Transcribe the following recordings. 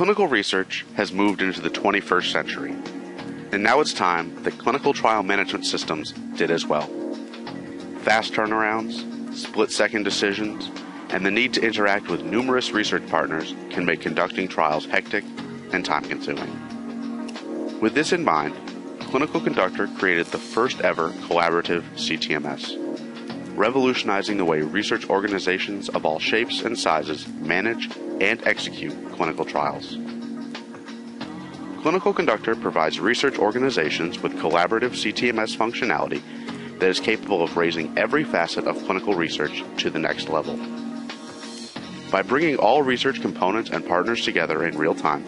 Clinical research has moved into the 21st century, and now it's time that clinical trial management systems did as well. Fast turnarounds, split second decisions, and the need to interact with numerous research partners can make conducting trials hectic and time consuming. With this in mind, Clinical Conductor created the first ever collaborative CTMS, revolutionizing the way research organizations of all shapes and sizes manage and execute clinical trials. Clinical Conductor provides research organizations with collaborative CTMS functionality that is capable of raising every facet of clinical research to the next level. By bringing all research components and partners together in real time,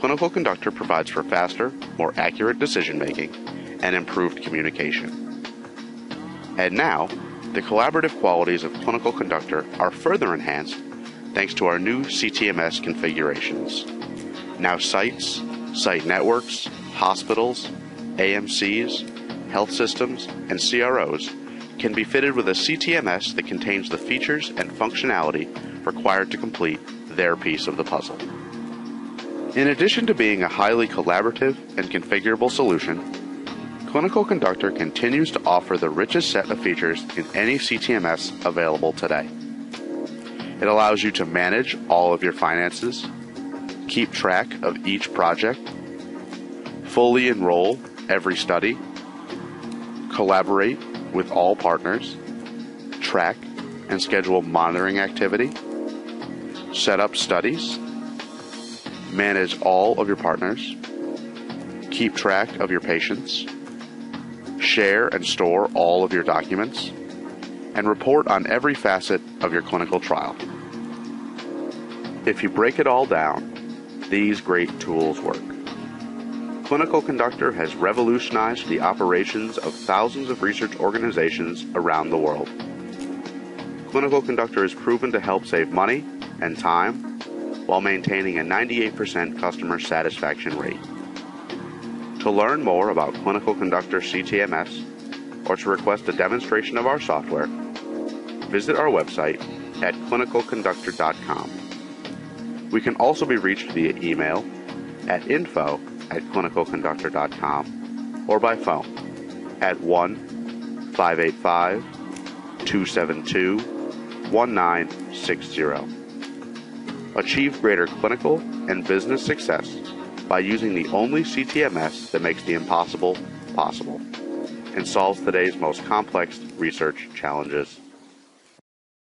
Clinical Conductor provides for faster, more accurate decision making and improved communication. And now, the collaborative qualities of Clinical Conductor are further enhanced thanks to our new CTMS configurations. Now, sites, site networks, hospitals, AMCs, health systems, and CROs can be fitted with a CTMS that contains the features and functionality required to complete their piece of the puzzle. In addition to being a highly collaborative and configurable solution, Clinical Conductor continues to offer the richest set of features in any CTMS available today. It allows you to manage all of your finances, keep track of each project, fully enroll every study, collaborate with all partners, track and schedule monitoring activity, set up studies, manage all of your partners, keep track of your patients, share and store all of your documents, and report on every facet of your clinical trial. If you break it all down, these great tools work. Clinical Conductor has revolutionized the operations of thousands of research organizations around the world. Clinical Conductor is proven to help save money and time while maintaining a 98% customer satisfaction rate. To learn more about Clinical Conductor CTMS or to request a demonstration of our software, visit our website at clinicalconductor.com. We can also be reached via email at info at clinicalconductor.com or by phone at 1 585 272 1960. Achieve greater clinical and business success by using the only CTMS that makes the impossible possible and solves today's most complex research challenges.